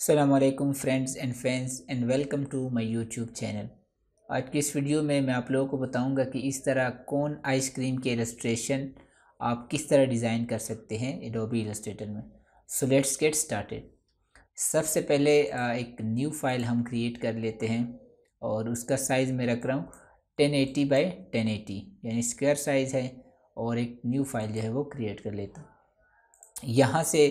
Aslam friends and fans and welcome to my YouTube channel आज की इस वीडियो में मैं आप लोगों को बताऊँगा कि इस तरह कौन आइसक्रीम के इलस्ट्रेशन आप किस तरह डिज़ाइन कर सकते हैं एडोबी इलस्ट्रेटर में। सो लेट्स गेट स्टार्टेड सबसे पहले एक न्यू फ़ाइल हम क्रिएट कर लेते हैं और उसका साइज़ मैं रख रहा हूँ ten eighty by ten eighty यानी स्क्वायर साइज़ है और एक न्यू फ़ाइल जो है वो क्रिएट कर लेता हूँ। यहाँ से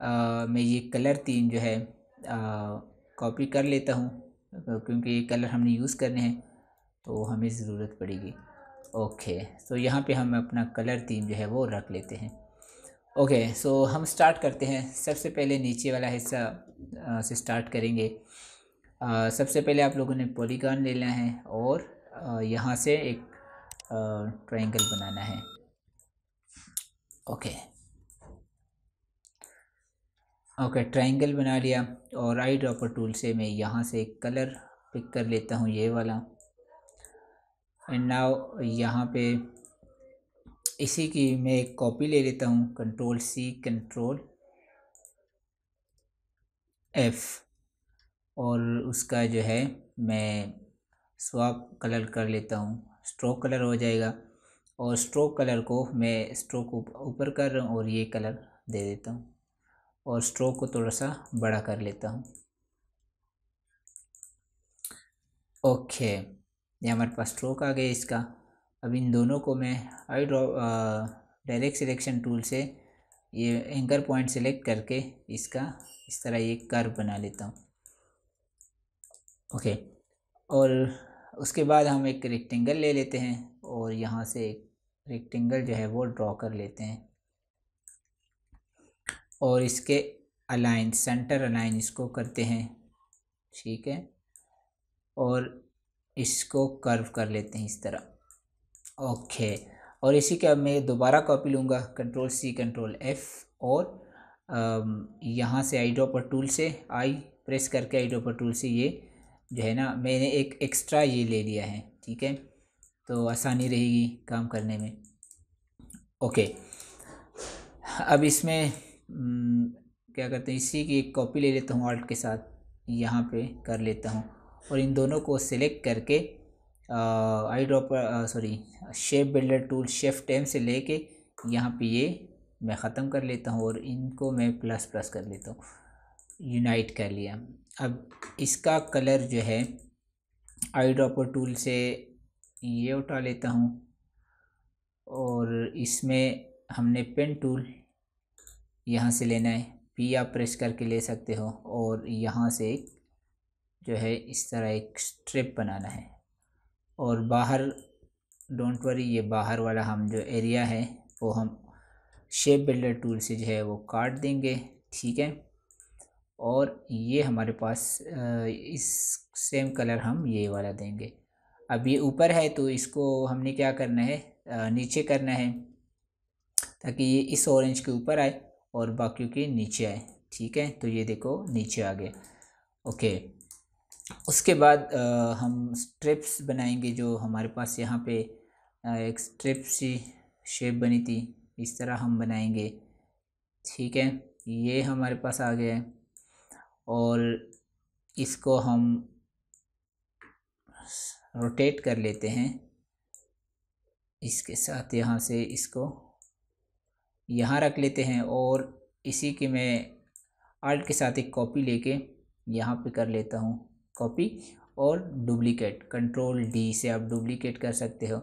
आ, मैं ये कलर तीन जो है कॉपी कर लेता हूँ क्योंकि ये कलर हमने यूज़ करने हैं तो हमें ज़रूरत पड़ेगी। ओके सो यहाँ पे हम अपना कलर थीम जो है वो रख लेते हैं। ओके सो हम स्टार्ट करते हैं। सबसे पहले नीचे वाला हिस्सा से स्टार्ट करेंगे। आ, सबसे पहले आप लोगों ने पॉलीगॉन लेना है और यहाँ से एक ट्रायंगल बनाना है। ओके ओके ट्रायंगल बना लिया और आई ड्रॉपर टूल से मैं यहाँ से कलर पिक कर लेता हूँ ये वाला। एंड नाउ यहाँ पे इसी की मैं एक कॉपी ले लेता हूँ कंट्रोल सी कंट्रोल एफ़ और उसका जो है मैं स्वाप कलर कर लेता हूँ। स्ट्रोक कलर हो जाएगा और स्ट्रोक कलर को मैं स्ट्रोक ऊपर कर रहा हूँ और ये कलर दे देता हूँ। और स्ट्रोक को थोड़ा सा बड़ा कर लेता हूँ। ओके ये हमारे पास स्ट्रोक आ गया इसका। अब इन दोनों को मैं I draw direct selection tool से ये एंकर पॉइंट सेलेक्ट करके इसका इस तरह ये कर्व बना लेता हूँ। ओके और उसके बाद हम एक रेक्टेंगल ले लेते हैं और यहाँ से एक रेक्टेंगल जो है वो ड्रॉ कर लेते हैं। और इसके अलाइन सेंटर अलाइन इसको करते हैं। ठीक है? और इसको कर्व कर लेते हैं इस तरह। ओके और इसी के अब मैं दोबारा कॉपी लूँगा। कंट्रोल सी कंट्रोल एफ़ और यहाँ से आई ड्रॉपर टूल से आई प्रेस करके आई ड्रॉपर टूल से ये जो है ना, मैंने एक एक्स्ट्रा ये ले लिया है। ठीक है? तो आसानी रहेगी काम करने में। ओके अब इसमें क्या करते हैं, इसी की एक कॉपी ले लेता हूँ आर्ट के साथ, यहाँ पे कर लेता हूँ। और इन दोनों को सिलेक्ट करके I drop sorry shape builder tool shift M से लेके यहाँ पे ये मैं ख़त्म कर लेता हूँ और इनको मैं प्लस प्लस कर लेता हूँ। यूनाइट कर लिया। अब इसका कलर जो है आई ड्रॉपर टूल से ये उठा लेता हूँ। और इसमें हमने पेन टूल यहाँ से लेना है। पी आप प्रेस करके ले सकते हो और यहाँ से एक जो है इस तरह एक स्ट्रिप बनाना है। और बाहर डोंट वरी ये बाहर वाला हम जो एरिया है, वो हम शेप बिल्डर टूल से जो है वो काट देंगे। ठीक है? और ये हमारे पास इस सेम कलर हम ये वाला देंगे। अब ये ऊपर है तो इसको हमने क्या करना है नीचे करना है ताकि ये इस ऑरेंज के ऊपर आए। और बाकियों के नीचे आए ठीक है? तो ये देखो नीचे आ गए ओके। उसके बाद आ, हम स्ट्रिप्स बनाएँगे जो हमारे पास यहाँ पे एक स्ट्रिप सी शेप बनी थी इस तरह हम बनाएँगे ठीक है? ये हमारे पास आ गया है। और इसको हम रोटेट कर लेते हैं। इसके साथ यहाँ से इसको यहाँ रख लेते हैं और इसी के मैं आर्ट के साथ एक कॉपी लेके यहाँ पे कर लेता हूँ कॉपी और डुप्लीकेट कंट्रोल डी से आप डुप्लिकेट कर सकते हो।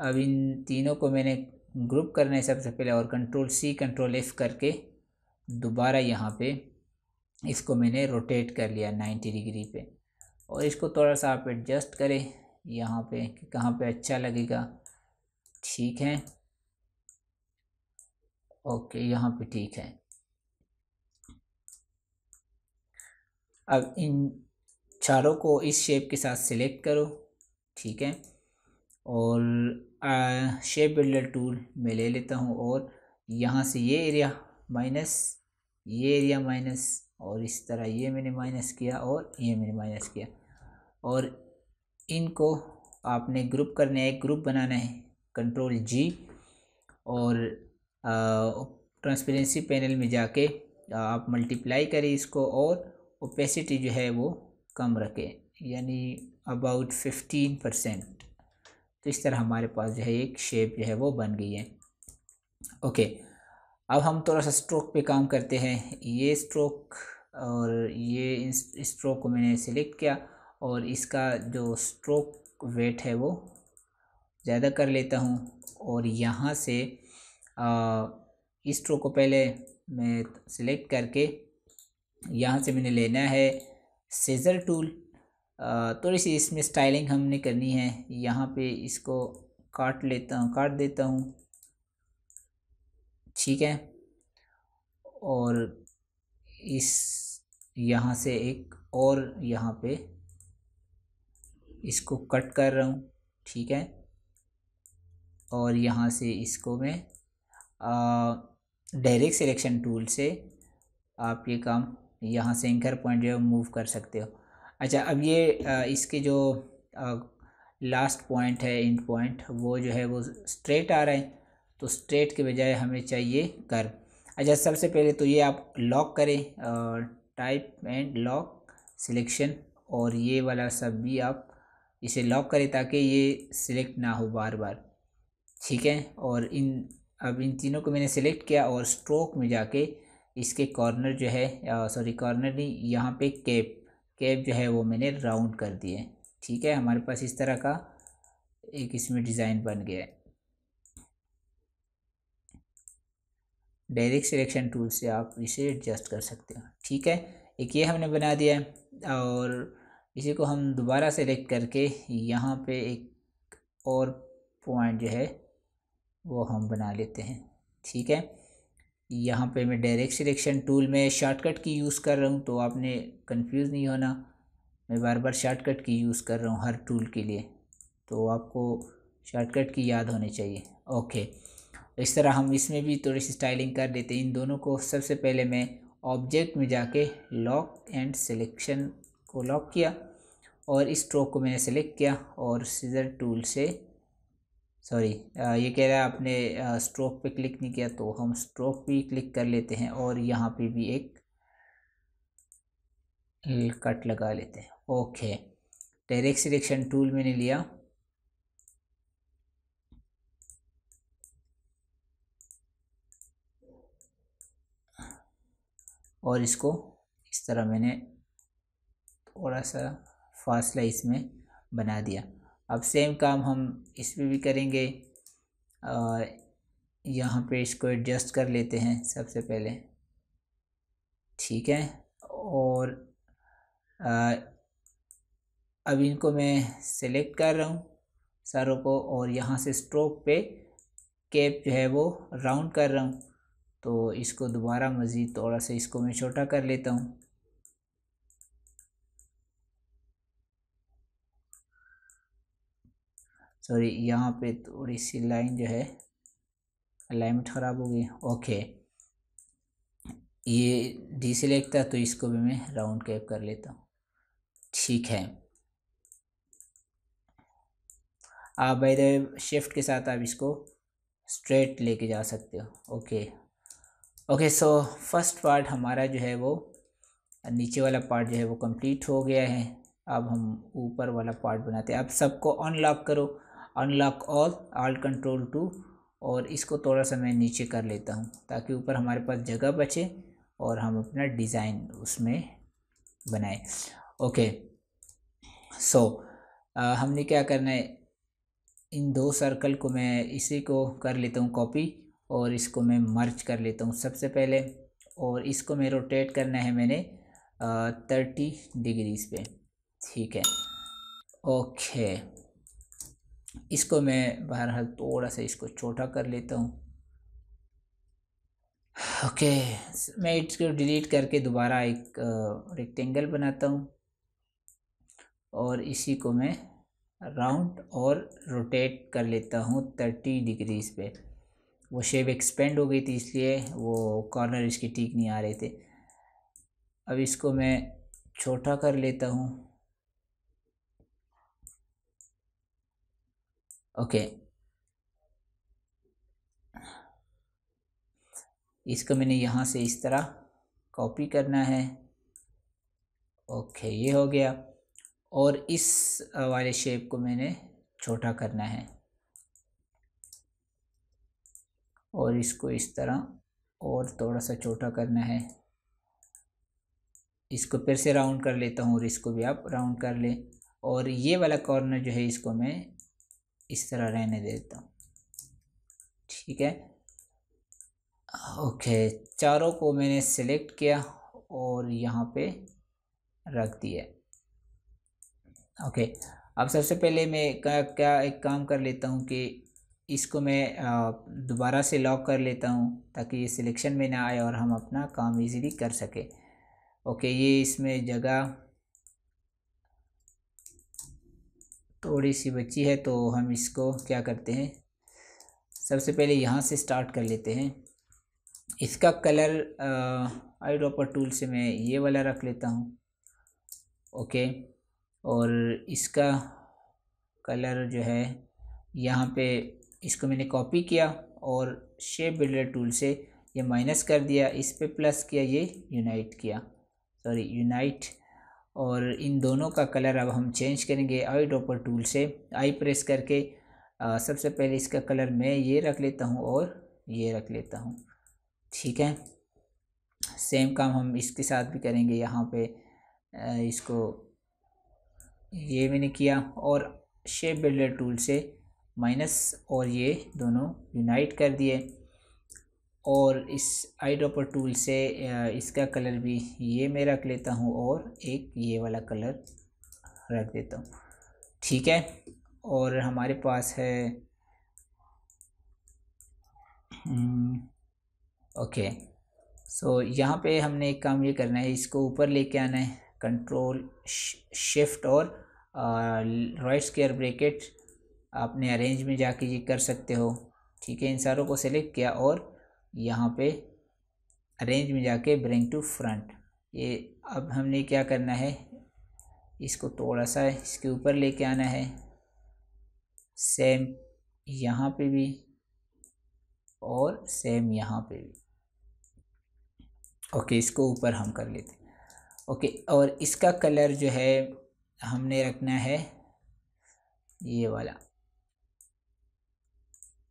अब इन तीनों को मैंने ग्रुप करना है सबसे पहले और कंट्रोल सी कंट्रोल एफ़ करके दोबारा यहाँ पे इसको मैंने रोटेट कर लिया नाइन्टी डिग्री पे। और इसको थोड़ा सा आप एडजस्ट करें, यहाँ पे कि कहाँ पे अच्छा लगेगा। ठीक है। ओके, यहाँ पे ठीक है। अब इन चारों को इस शेप के साथ सिलेक्ट करो, ठीक है? और शेप बिल्डर टूल मैं ले लेता हूँ और यहाँ से ये एरिया माइनस, ये एरिया माइनस और इस तरह ये मैंने माइनस किया और ये मैंने माइनस किया। और इनको आपने ग्रुप करने एक ग्रुप बनाना है, कंट्रोल जी और ट्रांसपेरेंसी पैनल में जाके आप मल्टीप्लाई करें इसको और ओपेसिटी जो है वो कम रखें, यानी अबाउट फिफ्टीन परसेंट तो इस तरह हमारे पास जो है एक शेप जो है वो बन गई है। ओके अब हम थोड़ा सा स्ट्रोक पे काम करते हैं। ये स्ट्रोक और ये स्ट्रोक को मैंने सिलेक्ट किया और इसका जो स्ट्रोक वेट है वो ज़्यादा कर लेता हूँ और यहाँ से इस स्ट्रोक को पहले मैं सिलेक्ट करके यहाँ से मैंने लेना है सीज़र टूल थोड़ी सी इसमें स्टाइलिंग हमने करनी है। यहाँ पे इसको काट लेता हूँ, काट देता हूँ। ठीक है? और इस, यहाँ से एक और यहाँ पे इसको कट कर रहा हूँ। ठीक है? और यहाँ से इसको मैं डायरेक्ट सिलेक्शन टूल से आप ये काम यहाँ से एंकर पॉइंट जो है मूव कर सकते हो। अच्छा अब ये आ, इसके जो लास्ट पॉइंट है इंड पॉइंट वो जो है वो स्ट्रेट आ रहा है तो स्ट्रेट के बजाय हमें चाहिए कर अच्छा सबसे पहले तो ये आप लॉक करें टाइप एंड लॉक सिलेक्शन और ये वाला सब भी आप इसे लॉक करें ताकि ये सिलेक्ट ना हो बार बार ठीक है? और इन अब इन तीनों को मैंने सेलेक्ट किया और स्ट्रोक में जाके इसके कॉर्नर जो है सॉरी कॉर्नर नहीं, यहाँ पे कैप कैप जो है वो मैंने राउंड कर दिए ठीक है? हमारे पास इस तरह का एक इसमें डिज़ाइन बन गया है। डायरेक्ट सिलेक्शन टूल से आप इसे एडजस्ट कर सकते हो। ठीक है? एक ये हमने बना दिया है और इसी को हम दोबारा सेलेक्ट करके यहाँ पे एक और पॉइंट जो है वो हम बना लेते हैं, ठीक है? यहाँ पे मैं डायरेक्ट सिलेक्शन टूल में शॉर्टकट की यूज़ कर रहा हूँ तो आपने कंफ्यूज नहीं होना। मैं बार बार शॉर्टकट की यूज़ कर रहा हूँ हर टूल के लिए तो आपको शॉर्टकट की याद होनी चाहिए। ओके इस तरह हम इसमें भी थोड़ी सी स्टाइलिंग कर देते हैं। इन दोनों को सबसे पहले मैं ऑब्जेक्ट में जाके लॉक एंड सिलेक्शन को लॉक किया और इस स्ट्रोक को मैंने सेलेक्ट किया और सीज़र टूल से सॉरी ये कह रहा है आपने स्ट्रोक पे क्लिक नहीं किया तो हम स्ट्रोक भी क्लिक कर लेते हैं और यहाँ पे भी एक कट लगा लेते हैं। ओके डायरेक्ट सिलेक्शन टूल मैंने लिया। और इसको इस तरह मैंने थोड़ा सा फासला इसमें बना दिया। अब सेम काम हम इसमें भी करेंगे और यहाँ पे इसको एडजस्ट कर लेते हैं सबसे पहले। ठीक है? और आ, अब इनको मैं सेलेक्ट कर रहा हूँ सारों को और यहाँ से स्ट्रोक पे कैप जो है वो राउंड कर रहा हूँ। तो इसको दोबारा मज़ीद थोड़ा सा इसको मैं छोटा कर लेता हूँ। सॉरी यहाँ पे थोड़ी सी लाइन जो है अलाइनमेंट ख़राब हो गई। ओके। ये डी सिलेक्ट था तो इसको भी मैं राउंड कैप कर लेता हूँ। ठीक है। आप बाई द शिफ्ट के साथ आप इसको स्ट्रेट लेके जा सकते हो। Okay. Okay, so first part हमारा जो है वो, नीचे वाला पार्ट जो है वो कंप्लीट हो गया है। अब हम ऊपर वाला पार्ट बनाते हैं। अब सबको अनलॉक करो। Unlock all alt control two और इसको थोड़ा सा मैं नीचे कर लेता हूँ ताकि ऊपर हमारे पास जगह बचे और हम अपना डिज़ाइन उसमें बनाए। ओके सो हमने क्या करना है? इन दो सर्कल को मैं इसी को कर लेता हूँ कॉपी और इसको मैं मर्ज कर लेता हूँ सबसे पहले और इसको मैं रोटेट करना है मैंने थर्टी डिग्रीज पे। ठीक है? ओके इसको मैं बहरहाल थोड़ा सा इसको छोटा कर लेता हूँ। ओके, मैं इसको डिलीट करके दोबारा एक रेक्टेंगल बनाता हूँ। और इसी को मैं राउंड और रोटेट कर लेता हूँ थर्टी डिग्रीज पे। वो शेप एक्सपेंड हो गई थी इसलिए वो कॉर्नर इसके ठीक नहीं आ रहे थे। अब इसको मैं छोटा कर लेता हूँ। ओके इसको मैंने यहाँ से इस तरह कॉपी करना है। ओके ये हो गया। और इस वाले शेप को मैंने छोटा करना है। और इसको इस तरह और थोड़ा सा छोटा करना है। इसको फिर से राउंड कर लेता हूँ और इसको भी आप राउंड कर लें। और ये वाला कॉर्नर जो है, इसको मैं इस तरह रहने देता हूँ। ठीक है? ओके, चारों को मैंने सेलेक्ट किया और यहाँ पे रख दिया। ओके, अब सबसे पहले मैं क्या क्या एक काम कर लेता हूँ कि इसको मैं दोबारा से लॉक कर लेता हूँ ताकि ये सिलेक्शन में ना आए और हम अपना काम इजीली कर सके। ओके, ये इसमें जगह थोड़ी सी बची है तो हम इसको क्या करते हैं? सबसे पहले यहाँ से स्टार्ट कर लेते हैं। इसका कलर आई ड्रॉपर टूल से मैं ये वाला रख लेता हूँ। ओके और इसका कलर जो है, यहाँ पे इसको मैंने कॉपी किया और शेप बिल्डर टूल से ये माइनस कर दिया। इस पे प्लस किया, ये यूनाइट किया। सॉरी यूनाइट और इन दोनों का कलर अब हम चेंज करेंगे आई ड्रॉपर टूल से। आई प्रेस करके आ, सबसे पहले इसका कलर मैं ये रख लेता हूँ और ये रख लेता हूँ। ठीक है? सेम काम हम इसके साथ भी करेंगे यहाँ पे आ, इसको ये मैंने किया और शेप बिल्डर टूल से माइनस और ये दोनों यूनाइट कर दिए। और इस आई ड्रॉपर टूल से इसका कलर भी ये मैं रख लेता हूँ और एक ये वाला कलर रख देता हूँ। ठीक है? और हमारे पास है हम्म, ओके सो यहाँ पे हमने एक काम ये करना है इसको ऊपर लेके आना है कंट्रोल शिफ्ट और राइट स्केयर ब्रेकेट आपने अरेंज में जाके ये कर सकते हो। ठीक है? इन सारों को सेलेक्ट किया और यहाँ पे अरेंज में जाके ब्रिंग टू फ्रंट ये अब हमने क्या करना है? इसको थोड़ा सा इसके ऊपर लेके आना है। सेम यहाँ पे भी और सेम यहाँ पे भी। ओके इसको ऊपर हम कर लेते ओके और इसका कलर जो है, हमने रखना है ये वाला।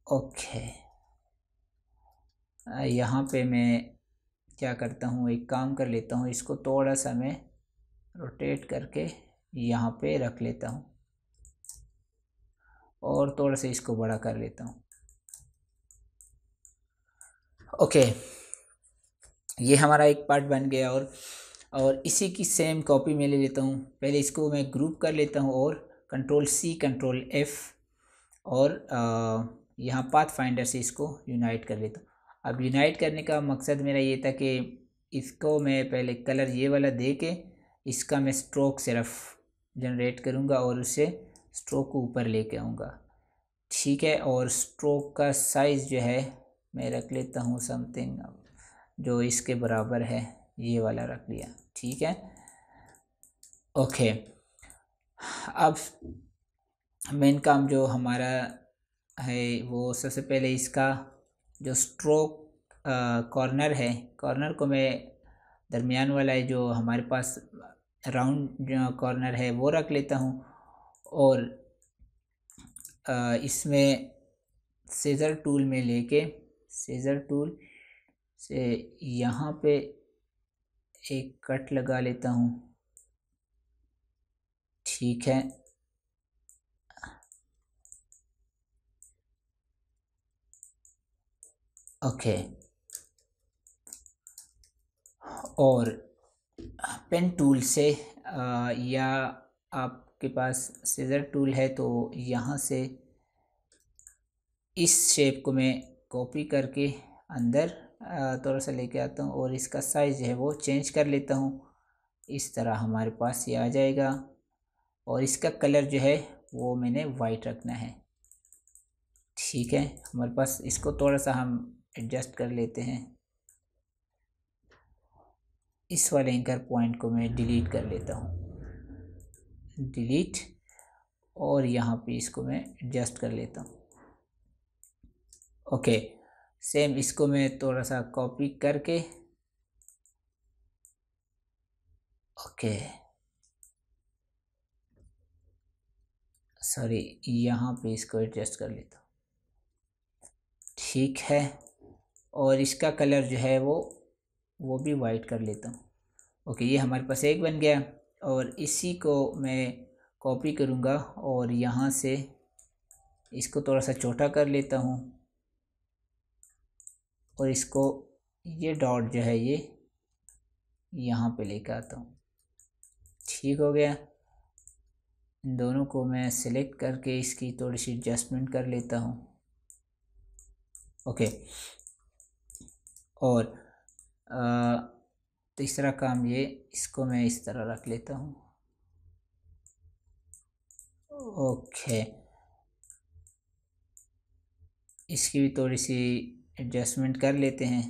ओके यहाँ पे मैं क्या करता हूँ, एक काम कर लेता हूँ, इसको थोड़ा सा मैं रोटेट करके यहाँ पे रख लेता हूँ। और थोड़ा सा इसको बड़ा कर लेता हूँ। ओके, ये हमारा एक पार्ट बन गया और और इसी की सेम कॉपी मैं ले लेता हूँ। पहले इसको मैं ग्रुप कर लेता हूँ और कंट्रोल सी कंट्रोल एफ़ और यहाँ पाथ फाइंडर से इसको यूनाइट कर लेता हूँ। अब यूनाइट करने का मकसद मेरा ये था कि इसको मैं पहले कलर ये वाला दे के इसका मैं स्ट्रोक सिर्फ़ जनरेट करूँगा और उसे स्ट्रोक को ऊपर लेके आऊँगा। ठीक है, और स्ट्रोक का साइज़ जो है, मैं रख लेता हूँ समथिंग जो इसके बराबर है, ये वाला रख लिया। ठीक है? ओके अब मेन काम जो हमारा है, वो सबसे पहले इसका जो स्ट्रोक कॉर्नर है कॉर्नर को मैं दरमियान वाला है जो हमारे पास राउंड कॉर्नर है, वो रख लेता हूँ और इसमें सेज़र टूल में लेके सेज़र टूल से यहाँ पे एक कट लगा लेता हूँ। ठीक है? ओके। और पेन टूल से या आपके पास सीज़र टूल है तो यहाँ से इस शेप को मैं कॉपी करके अंदर थोड़ा सा लेके आता हूँ और इसका साइज़ है वो चेंज कर लेता हूँ। इस तरह हमारे पास ये आ जाएगा और इसका कलर जो है वो मैंने वाइट रखना है। ठीक है, हमारे पास इसको थोड़ा सा हम एडजस्ट कर लेते हैं। इस वाले एंकर पॉइंट को मैं डिलीट कर लेता हूँ। डिलीट और यहाँ पे इसको मैं एडजस्ट कर लेता हूँ। ओके, सेम इसको मैं थोड़ा सा कॉपी करके, ओके, सॉरी, यहाँ पे इसको एडजस्ट कर लेता हूँ। ठीक है। और इसका कलर जो है वो वो भी वाइट कर लेता हूँ। ओके ये हमारे पास एक बन गया और इसी को मैं कॉपी करूँगा और यहाँ से इसको थोड़ा सा छोटा कर लेता हूँ। और इसको ये डॉट जो है ये, यहाँ पे लेकर आता हूँ। ठीक हो गया। इन दोनों को मैं सिलेक्ट करके इसकी थोड़ी सी एडजस्टमेंट कर लेता हूँ। ओके और तीसरा काम ये, इसको मैं इस तरह रख लेता हूँ। ओके। इसकी भी थोड़ी सी एडजस्टमेंट कर लेते हैं।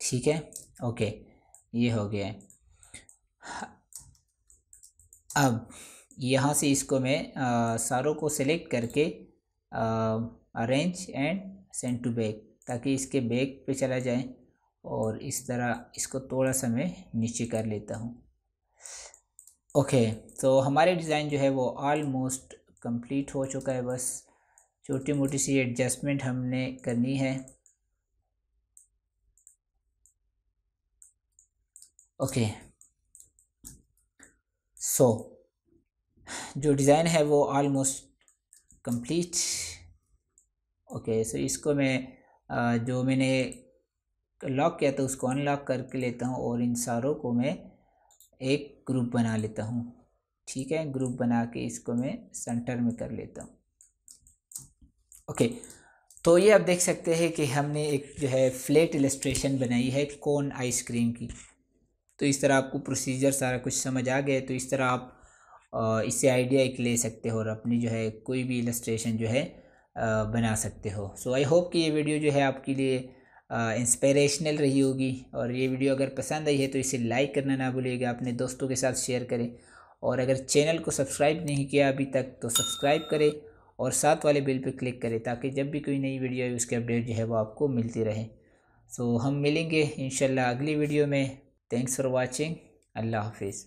ठीक है? ओके, ये हो गया। है अब, यहाँ से इसको मैं सारों को सिलेक्ट करके arrange and send to back ताकि इसके बैक पे चला जाए और इस तरह इसको थोड़ा सा मैं नीचे कर लेता हूँ। ओके तो हमारे डिज़ाइन जो है वो ऑलमोस्ट कंप्लीट हो चुका है बस। छोटी मोटी सी एडजस्टमेंट हमने करनी है। ओके सो so, जो डिज़ाइन है वो ऑलमोस्ट कंप्लीट ओके सो इसको मैं जो मैंने लॉक किया था उसको अनलॉक करके लेता हूँ और इन सारों को मैं एक ग्रुप बना लेता हूँ। ठीक है? ग्रुप बना के इसको मैं सेंटर में कर लेता हूँ। ओके तो ये आप देख सकते हैं कि हमने एक जो है फ्लेट इलस्ट्रेशन बनाई है कौन आइसक्रीम की। तो इस तरह आपको प्रोसीजर सारा कुछ समझ आ गया तो इस तरह आप इससे आइडिया एक ले सकते हो और अपनी जो है कोई भी इलस्ट्रेशन जो है बना सकते हो। सो आई होप कि ये वीडियो जो है आपके लिए इंस्पिरेशनल रही होगी। और ये वीडियो अगर पसंद आई है तो इसे लाइक करना ना भूलिएगा, अपने दोस्तों के साथ शेयर करें। और अगर चैनल को सब्सक्राइब नहीं किया अभी तक तो सब्सक्राइब करें और साथ वाले बिल पर क्लिक करें ताकि जब भी कोई नई वीडियो आए, उसके अपडेट जो है वो आपको मिलती रहे। सो हम मिलेंगे इन अगली वीडियो में। थैंक्स फॉर वॉचिंग अल्लाह हाफिज़।